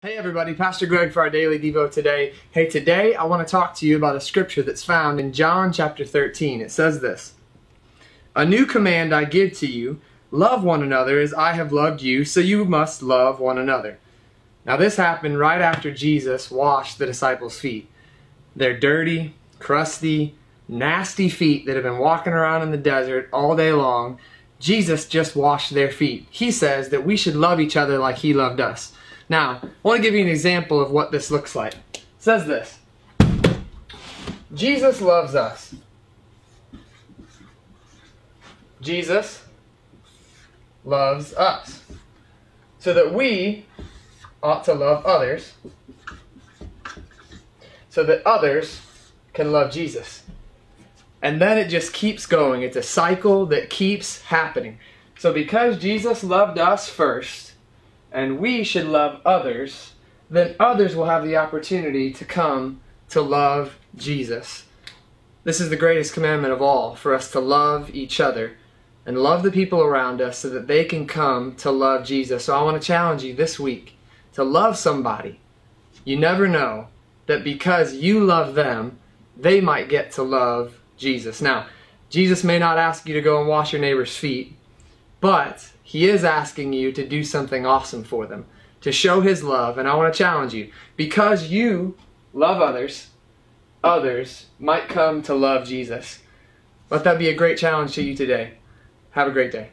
Hey everybody, Pastor Greg for our Daily Devo today. Hey, today I want to talk to you about a scripture that's found in John chapter 13. It says this A new command I give to you love one another as I have loved you, so you must love one another. Now, this happened right after Jesus washed the disciples' feet. Their dirty, crusty, nasty feet that have been walking around in the desert all day long. Jesus just washed their feet. He says that we should love each other like He loved us. Now, I want to give you an example of what this looks like. It says this Jesus loves us. Jesus loves us. So that we ought to love others. So that others can love Jesus. And then it just keeps going. It's a cycle that keeps happening. So because Jesus loved us first, and we should love others, then others will have the opportunity to come to love Jesus. This is the greatest commandment of all for us to love each other and love the people around us so that they can come to love Jesus. So I want to challenge you this week to love somebody. You never know that because you love them, they might get to love Jesus. Now, Jesus may not ask you to go and wash your neighbor's feet, but he is asking you to do something awesome for them, to show his love. And I want to challenge you because you love others, others might come to love Jesus. Let that be a great challenge to you today. Have a great day.